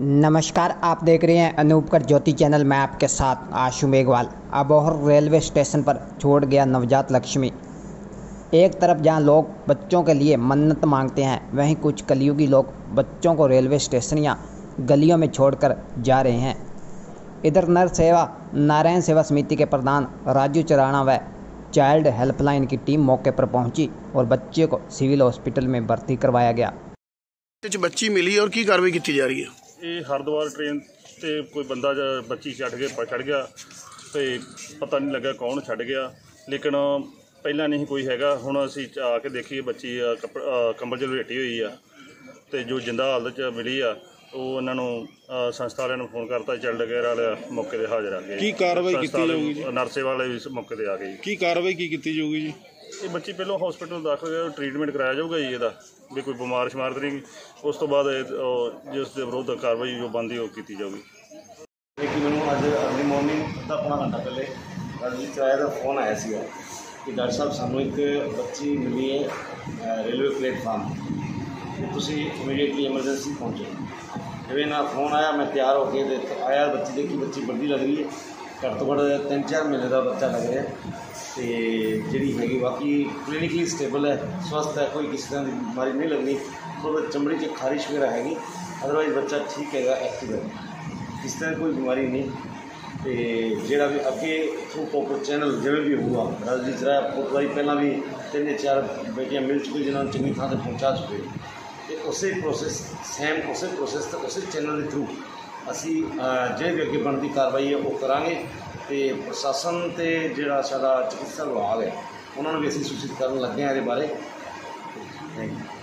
नमस्कार, आप देख रहे हैं अनूपकर ज्योति चैनल। मैं आपके साथ आशु मेघवाल अबोहर रेलवे स्टेशन पर छोड़ गया नवजात लक्ष्मी। एक तरफ़ जहाँ लोग बच्चों के लिए मन्नत मांगते हैं, वहीं कुछ कलियुगी लोग बच्चों को रेलवे स्टेशन या गलियों में छोड़कर जा रहे हैं। इधर नर सेवा, नारायण सेवा समिति के प्रधान राजू चराणा व चाइल्ड हेल्पलाइन की टीम मौके पर पहुँची और बच्चे को सिविल हॉस्पिटल में भर्ती करवाया गया। बच्ची मिली और की कार्रवाई की जा रही है? ਇਹ ਹਰਿਦੁਆਰ ਟ੍ਰੇਨ ਤੇ ਕੋਈ ਬੰਦਾ ਜਾਂ ਬੱਚੀ ਛੱਡ ਕੇ ਚੜ ਗਿਆ ਤੇ ਪਤਾ ਨਹੀਂ ਲੱਗਾ ਕੌਣ ਛੱਡ ਗਿਆ ਲੇਕਿਨ ਪਹਿਲਾਂ ਨਹੀਂ ਕੋਈ ਹੈਗਾ ਹੁਣ ਅਸੀਂ ਆ ਕੇ ਦੇਖੀ ਬੱਚੀ ਕੰਬਲ 'ਚ ਲਪੇਟੀ ਹੋਈ ਆ ਤੇ ਜੋ ਜਿੰਦਾ ਹਾਲਤ 'ਚ ਮਿਲੀ ਆ ਉਹ ਉਹਨਾਂ ਨੂੰ ਸੰਸਥਾ ਵਾਲਿਆਂ ਨੂੰ ਫੋਨ ਕਰਤਾ ਚਾਈਲਡ ਕੇਅਰ ਵਾਲੇ ਮੌਕੇ ਤੇ ਹਾਜ਼ਰ ਆ ਗਏ ਕੀ ਕਾਰਵਾਈ ਕੀਤੀ ਜਾਊਗੀ ਜੀ? ਨਰਸੇ ਵਾਲੇ ਵੀ ਇਸ ਮੌਕੇ ਤੇ ਆ ਗਏ। ਕੀ ਕਾਰਵਾਈ ਕੀ ਕੀਤੀ ਜਾਊਗੀ ਜੀ ਇਹ ਬੱਚੀ ਪਹਿਲਾਂ ਹਸਪੀਟਲ ਦਾਖਲ ਹੈ ਟ੍ਰੀਟਮੈਂਟ ਕਰਾਇਆ ਜਾਊਗਾ ਜੀ ਇਹਦਾ ਵੀ ਕੋਈ ਬਿਮਾਰ ਸ਼ਮਾਰ ਤਾਂ ਨਹੀਂ। ਉਸ ਤੋਂ ਬਾਅਦ ਇਹ, ਉਹ, ਜਿਸ ਦੇ ਵਿਰੁੱਧ ਕਾਰਵਾਈ ਜੋ ਬੰਦੀ ਉਹ ਕੀਤੀ ਜਾਊਗੀ। ਲੇਕਿਨ ਮੈਨੂੰ ਅੱਜ ਅਰਲੀ ਮਾਰਨਿੰਗ ਅੱਧਾ ਪੌਣਾ ਘੰਟਾ ਪਹਿਲੇ ਰਣਜੀਤ ਚਰਾਇਆ ਦਾ ਫੋਨ ਆਇਆ ਸੀਗਾ ਕਿ ਡਾਕਟਰ ਸਾਹਿਬ ਸਾਨੂੰ ਇੱਕ ਬੱਚੀ ਮਿਲੀ ਹੈ ਅ, ਰੇਲਵੇ ਪਲੇਟਫਾਰਮ ਤੇ ਤੁਸੀਂ ਇਮੀਡੀਏਟਲੀ ਐਮਰਜੈਂਸੀ ਪਹੁੰਚੋ। ਜਿਵੇਂ ਨਾ ਫੋਨ ਆਇਆ ਮੈਂ ਤਿਆਰ ਹੋ ਕੇ ਤੇ ਇੱਥੇ ਆਇਆ ਬੱਚੀ ਦੇਖੀ ਬੱਚੀ ਵੱਡੀ ਲੱਗ ਰਹੀ ਹੈ। ਘੱਟ ਤੋਂ ਘੱਟ ਤਿੰਨ ਚਾਰ ਮਹੀਨੇ ਦਾ ਬੱਚਾ ਲੱਗ ਰਿਹਾ ਤੇ ਜਿਹੜੀ ਹੈਗੀ ਬਾਕੀ ਕਲੀਨਿਕਲੀ ਸਟੇਬਲ ਹੈ ਸਵਸਥ ਹੈ ਕੋਈ ਕਿਸੇ ਤਰ੍ਹਾਂ ਦੀ ਬਿਮਾਰੀ ਨਹੀਂ ਲੱਗਣੀ ਥੋੜਾ ਚਮੜੀ 'ਚ ਖਾਰਿਸ਼ ਵਗੈਰਾ ਹੈਗੀ ਅਦਰਵਾਈਜ਼ ਬੱਚਾ ਠੀਕ ਹੈਗਾ ਐਕਟਿਵ ਹੈ ਇਸ ਤਰ੍ਹਾਂ ਕੋਈ ਬਿਮਾਰੀ ਨਹੀਂ ਤੇ ਜਿਹੜਾ ਵੀ ਅੱਗੇ ਥਰੂ ਪ੍ਰੋਪਰ ਚੈਨਲ ਜਿਵੇਂ ਵੀ ਹੋਊਗਾ ਰਾਜਦੀਪ ਰਾਏ ਬਹੁਤ ਵਾਰੀ ਪਹਿਲਾਂ ਵੀ ਤਿੰਨ ਚਾਰ ਬੇਟੀਆਂ ਮਿਲ ਚੁੱਕੀ ਜਿਨ੍ਹਾਂ ਨੂੰ ਚੰਗੀ ਥਾਂ ਤੇ ਪਹੁੰਚਾ ਚੁੱਕੇ ਤੇ ਉਸੇ ਪ੍ਰੋਸੈਸ ਸੇਮ ਉਸੇ ਪ੍ਰੋਸੈਸ ਤੇ ਉਸੇ ਚੈਨਲ ਦੇ ਥਰੂ ਅਸੀਂ ਅਹ, ਜਿਹੜੇ ਵੀ ਅੱਗੇ ਬਣਦੀ ਕਾਰਵਾਈ ਹੈ ਉਹ ਕਰਾਂਗੇ ਤੇ ਪ੍ਰਸ਼ਾਸਨ ਤੇ ਜਿਹੜਾ ਸਾਡਾ ਚਿਕਿਤਸਾ ਵਿਭਾਗ ਹੈ ਉਹਨਾਂ ਨੂੰ ਵੀ ਅਸੀਂ ਸੂਚਿਤ ਕਰਨ ਲੱਗੇ ਹਾਂ ਇਹਦੇ ਬਾਰੇ। Thank you